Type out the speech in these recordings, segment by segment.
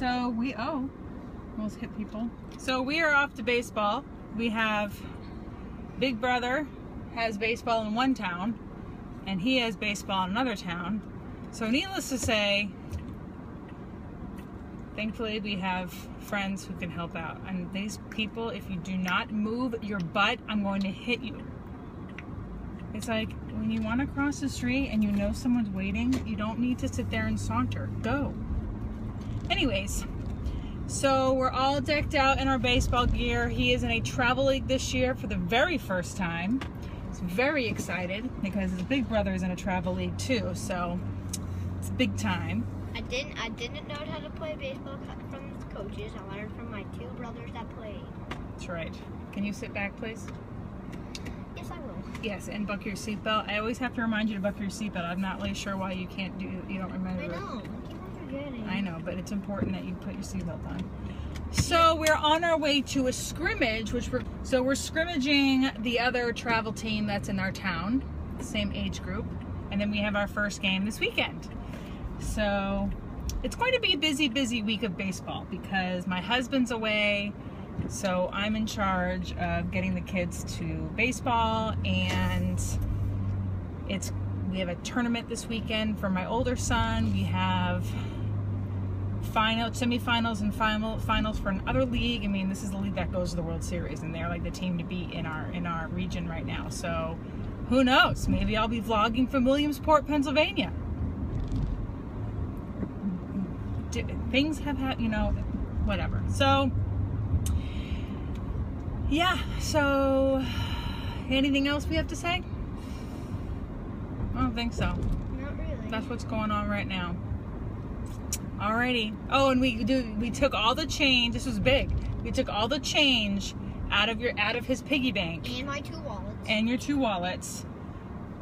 so we oh almost hit people. So we are off to baseball. We have Big Brother has baseball in one town, and he has baseball in another town. So needless to say, thankfully we have friends who can help out. And these people, if you do not move your butt, I'm going to hit you. It's like when you want to cross the street and you know someone's waiting, you don't need to sit there and saunter. Go. Anyways, so we're all decked out in our baseball gear. He is in a travel league this year for the very first time. He's very excited because his big brother is in a travel league too, so it's big time. I didn't. I didn't know how to play baseball from the coaches. I learned from my two brothers that played. That's right. Can you sit back, please? Yes, I will. Yes, and buckle your seatbelt. I always have to remind you to buckle your seatbelt. I'm not really sure why you can't do. You don't remember. I know. I know, but it's important that you put your seatbelt on. So we're on our way to a scrimmage, which we're so we're scrimmaging the other travel team that's in our town, same age group, and then we have our first game this weekend. So it's going to be a busy, busy week of baseball because my husband's away, so I'm in charge of getting the kids to baseball, and it's we have a tournament this weekend for my older son. We have final semifinals and final finals for another league. I mean, this is the league that goes to the World Series, and they're like the team to beat in our in our region right now. So, who knows? Maybe I'll be vlogging from Williamsport, Pennsylvania. D- things have had, you know, whatever. So, yeah. So, anything else we have to say? I don't think so. Not really. That's what's going on right now. Alrighty. Oh, and we do we took all the change. This was big. We took all the change out of your out of his piggy bank and my two wallets. and your two wallets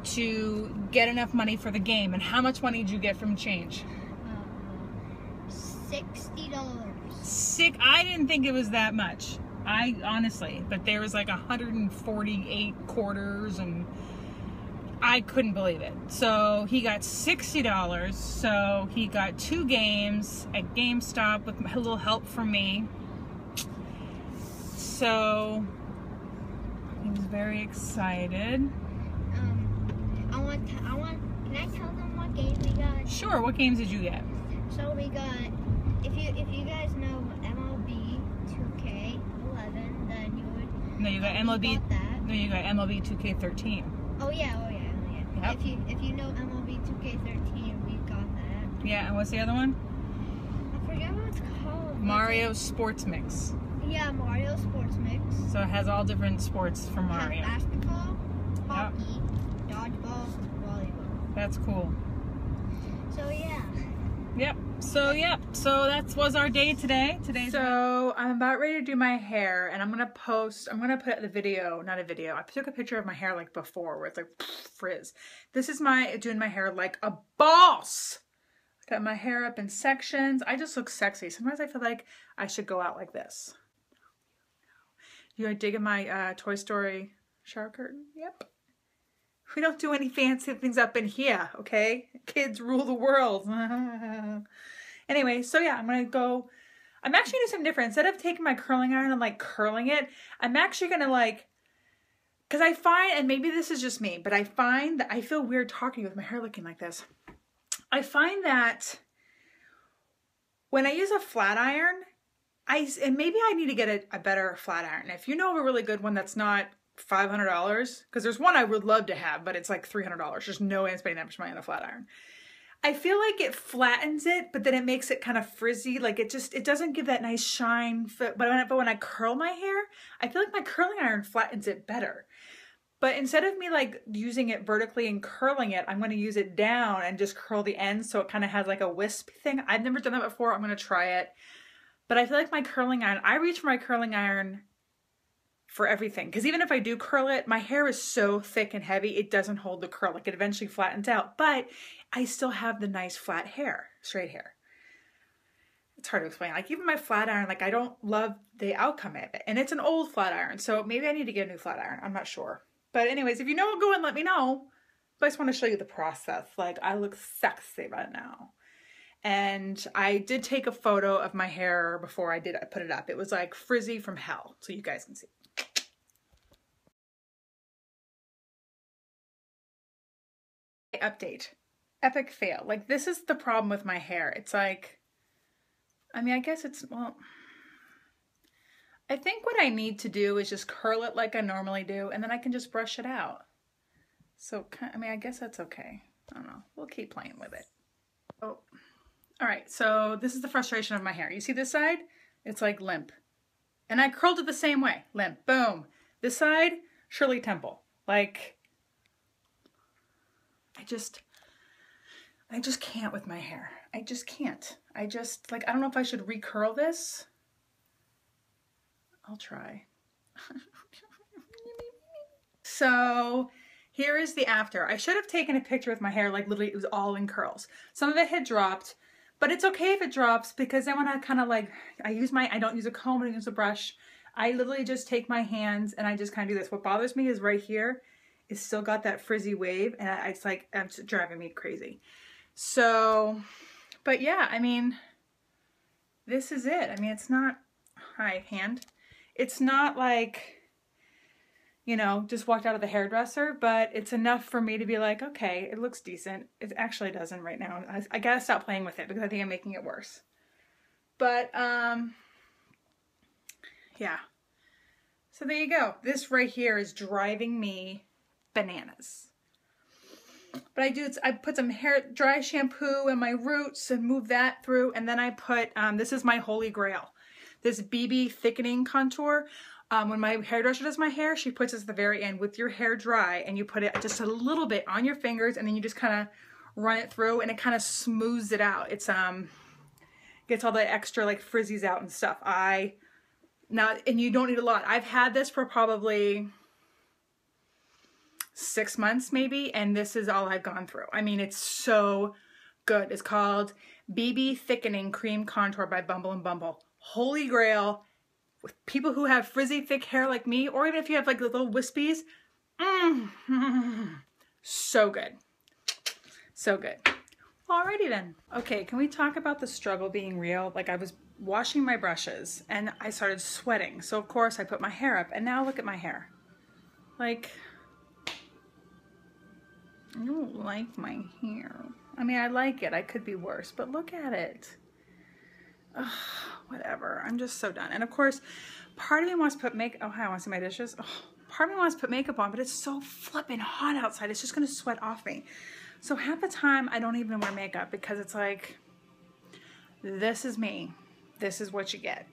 to get enough money for the game. And how much money did you get from change? uh, sixty dollars. Sick. I didn't think it was that much. I honestly, but there was like 148 quarters and I couldn't believe it. So he got $60. So he got two games at GameStop with a little help from me. So he was very excited. Um, I want. To, I want. Can I tell them what game we got? Sure, what games did you get? So we got. If you if you guys know MLB 2K11, then you would. No, you got MLB. No, you got MLB 2K13. Oh yeah. Oh yeah. Yeah. Yep. If you if you know MLB 2K13, we got that. Yeah, and what's the other one? I forget what it's called. Mario Sports Mix. Yeah, Mario Sports Mix. So it has all different sports from Mario. basketball, hockey, dodgeball, volleyball. That's cool. So yeah. Yep. So yep. So that was our day today. Today. So I'm about ready to do my hair, and I'm gonna post. I'm gonna put the video, not a video. I took a picture of my hair like before, where it's like frizz. This is my doing my hair like a boss. Got my hair up in sections. I just look sexy. Sometimes I feel like I should go out like this. You are digging my uh, Toy Story shower curtain? Yep. We don't do any fancy things up in here, okay? Kids rule the world. anyway, so yeah, I'm gonna go. I'm actually gonna do something different. Instead of taking my curling iron and like curling it, I'm actually gonna like. Because I find, and maybe this is just me, but I find that I feel weird talking with my hair looking like this. I find that when I use a flat iron, I and maybe I need to get a, a better flat iron. If you know of a really good one that's not five hundred dollars, because there's one I would love to have, but it's like three hundred dollars. There's no way I'm spending that much money on a flat iron. I feel like it flattens it, but then it makes it kind of frizzy. Like it just it doesn't give that nice shine. But when I, but when I curl my hair, I feel like my curling iron flattens it better. But instead of me like using it vertically and curling it, I'm going to use it down and just curl the ends so it kind of has like a wisp thing. I've never done that before. I'm going to try it. But I feel like my curling iron, I reach for my curling iron for everything. Because even if I do curl it, my hair is so thick and heavy, it doesn't hold the curl. Like it eventually flattens out. But I still have the nice flat hair, straight hair. It's hard to explain. Like even my flat iron, like I don't love the outcome of it. And it's an old flat iron. So maybe I need to get a new flat iron. I'm not sure. But anyways, if you know, go and let me know. But I just want to show you the process. Like I look sexy right now. And I did take a photo of my hair before I did I put it up. It was like frizzy from hell, so you guys can see. Update. Epic fail. Like this is the problem with my hair. It's like I mean, I guess it's well I think what I need to do is just curl it like I normally do and then I can just brush it out. So, I mean, I guess that's okay. I don't know. We'll keep playing with it. Oh, all right. So this is the frustration of my hair. You see this side? It's like limp. And I curled it the same way. Limp. Boom. This side, Shirley Temple. Like, I just, I just can't with my hair. I just can't. I just, like, I don't know if I should recurl this. I'll try. so here is the after. I should have taken a picture with my hair, like literally it was all in curls. Some of it had dropped, but it's okay if it drops because I want to kind of like, I use my, I don't use a comb, I use a brush. I literally just take my hands and I just kind of do this. What bothers me is right here, it's still got that frizzy wave and it's like, it's driving me crazy. So, but yeah, I mean, this is it. I mean, it's not, high hand. It's not like, you know, just walked out of the hairdresser, but it's enough for me to be like, okay, it looks decent. It actually doesn't right now. I, I gotta stop playing with it because I think I'm making it worse. But, um, yeah. So there you go. This right here is driving me bananas. But I do, I put some hair, dry shampoo in my roots and move that through. And then I put, um, this is my holy grail. This BB thickening contour. Um, when my hairdresser does my hair, she puts it at the very end with your hair dry and you put it just a little bit on your fingers and then you just kind of run it through and it kind of smooths it out. It's, um, gets all the extra like frizzies out and stuff. I, now, and you don't need a lot. I've had this for probably six months maybe, and this is all I've gone through. I mean, it's so good. It's called BB Thickening Cream Contour by Bumble and Bumble. Holy grail with people who have frizzy, thick hair like me, or even if you have like little wispies, mm, so good. So good. Alrighty then. Okay, can we talk about the struggle being real? Like I was washing my brushes and I started sweating. So of course I put my hair up and now look at my hair. Like, I don't like my hair. I mean, I like it. I could be worse, but look at it. Ugh whatever. I'm just so done. And of course, part of me wants to put make. Oh, hi, I want to see my dishes. Part of me wants to put makeup on, but it's so flipping hot outside. It's just gonna sweat off me. So half the time, I don't even wear makeup because it's like, this is me. This is what you get.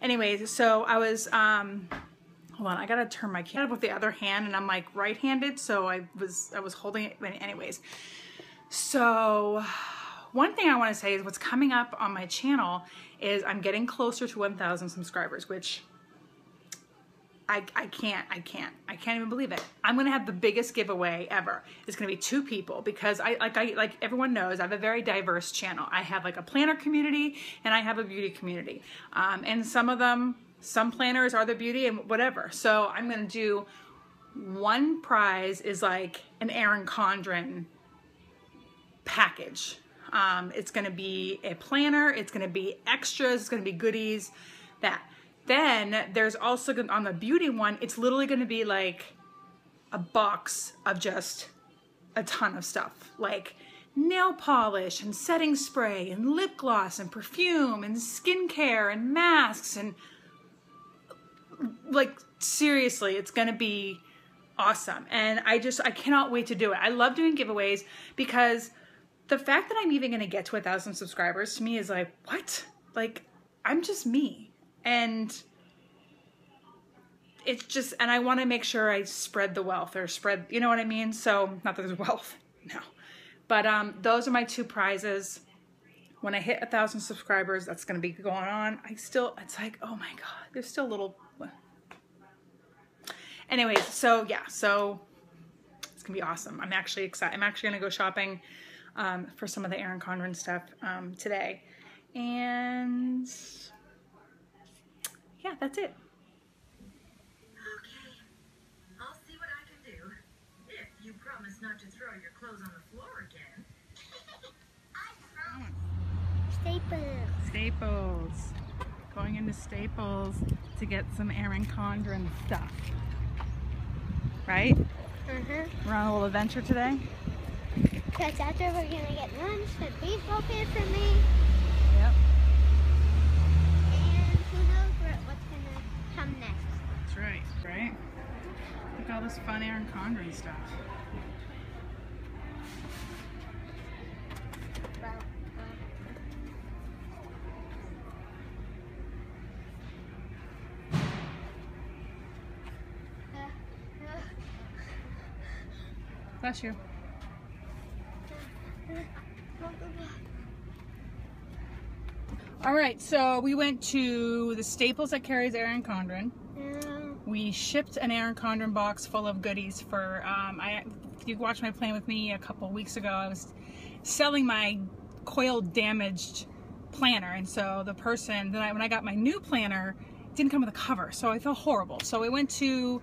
Anyways, so I was, um, hold on, I gotta turn my camera with the other hand and I'm like right-handed, so I was, I was holding it, anyways. So one thing I want to say is what's coming up on my channel is I'm getting closer to 1,000 subscribers, which I, I can't, I can't, I can't even believe it. I'm gonna have the biggest giveaway ever. It's gonna be two people because I, like I, like everyone knows, I have a very diverse channel. I have like a planner community and I have a beauty community. Um, and some of them, some planners are the beauty and whatever. So I'm gonna do one prize is like an Erin Condren package. Um, it's to be a planner. It's to be extras. It's to be goodies. That. Then there's also on the beauty one, it's literally to be like a box of just a ton of stuff. Like nail polish and setting spray and lip gloss and perfume and skincare and masks and like seriously, it's going to be awesome. And I just, I cannot wait to do it. I love doing giveaways because the fact that I'm even going to get to a thousand subscribers to me is like, what? Like, I'm just me. And it's just, and I want to make sure I spread the wealth or spread, you know what I mean? So, not that there's wealth, no. But um, those are my two prizes. When I hit a thousand subscribers, that's going to be going on. I still, it's like, oh my God, there's still a little. Anyways, so yeah, so it's going to be awesome. I'm actually excited. I'm actually going to go shopping um, for some of the Erin Condren stuff um, today. And yeah, that's it. Okay, I'll see what I can do. If you promise not to throw your clothes on the floor again. I promise Staples. Staples. Going into Staples to get some Erin Condren stuff. Right? Uh-huh. We're on a little adventure today. Because after we're gonna get lunch, a baseball fan for me, Yep. and who knows what's gonna come next. That's right. Right? Look at all this fun Erin Condren stuff. Bless you. All right, so we went to the Staples that carries Erin Condren. We shipped an Erin Condren box full of goodies for. Um, I, if you watched my plan with me a couple weeks ago, I was selling my coil damaged planner, and so the person then I, when I got my new planner, didn't come with a cover, so I felt horrible. So I went to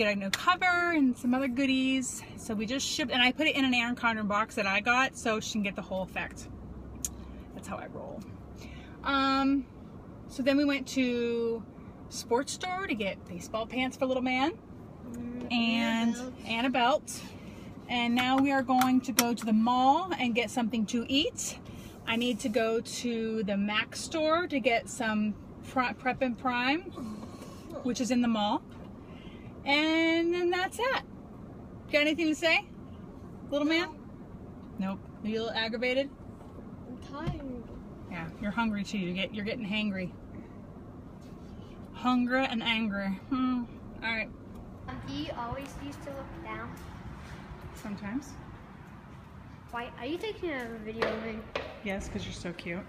get a new cover and some other goodies. So we just shipped, and I put it in an Erin Condren box that I got, so she can get the whole effect. That's how I roll. Um, so then we went to sports store to get baseball pants for little man and and a belt. And now we are going to go to the mall and get something to eat. I need to go to the Mac store to get some Prep and Prime, which is in the mall. And then that's it. Got anything to say, little man? Nope. Are you a little aggravated? I'm tired. Yeah, you're hungry too. You get you're getting hangry. Hungry and angry. Hmm. All right. Do you always used to look down? Sometimes. Why are you taking a video of me? Yes, because you're so cute.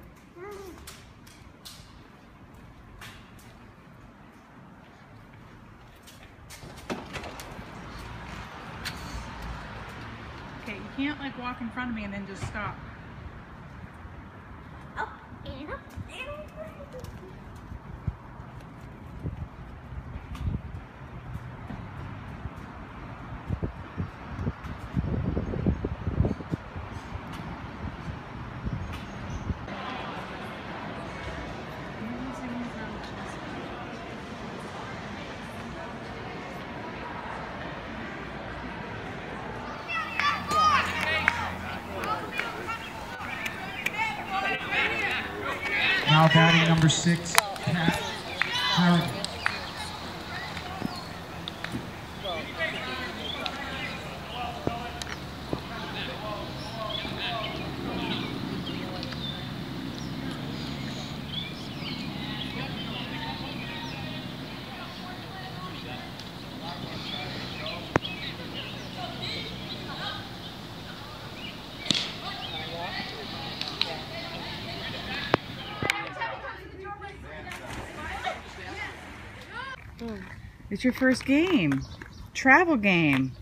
Okay, you can't like walk in front of me and then just stop. Oh, Anna. Now batting number six, It's your first game. Travel game.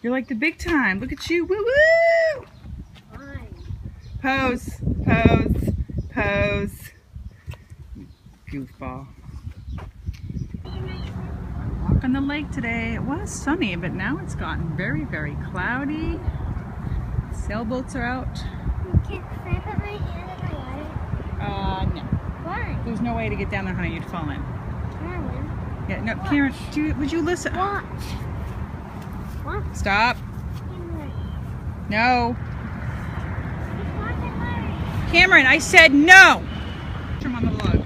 You're like the big time. Look at you. Woo woo! Pose, pose, pose. Goofball. Walk on the lake today. It was sunny, but now it's gotten very, very cloudy. Sailboats are out. Can't I put my hand in the water? Uh, no. Why? There's no way to get down there, honey. You'd fall in. Carolyn. Yeah, no, Karen, do you, would you listen? Watch. Watch. Stop. Cameron. No. Just watch it, Larry. Cameron, I said no. I'm on the vlog.